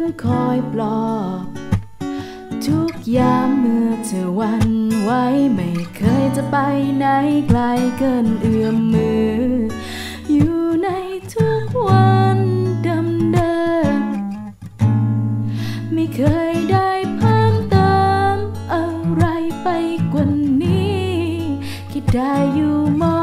อนคอยปลอบ ทุกยามเมื่อเธอวันไหวไม่เคยจะไปไหนไกลเกินเอื้อมมือ อยู่ในทุกวันดิมเดิมไม่เคยได้เพิ่มเติมอะไรไปกว่านี้ คิดได้อยู่มอบ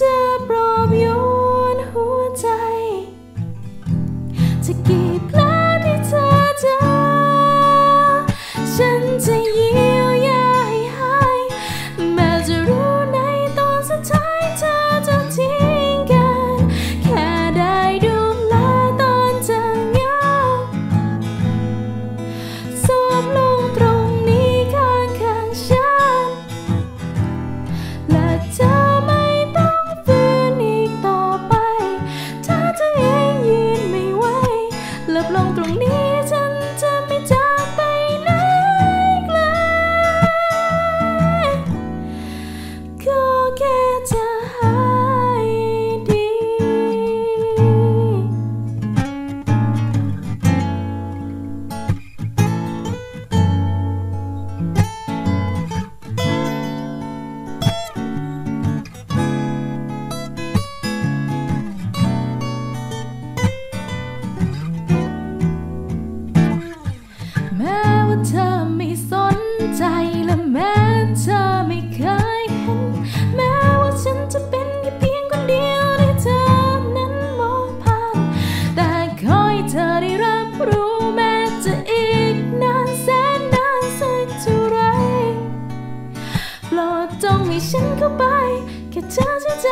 จะปลอ ว่าเธอไม่สนใจและแม้เธอไม่เคยเห็น แม้ว่าฉันจะเป็นแค่เพียงคนเดียวที่เธอนั้นมองผ่าน แต่ขอให้เธอได้รับรู้แม้จะอีกนานแสนนานสักเท่าไรโปรดจงให้ฉันเข้าไปแค่เธอเชื่อใจ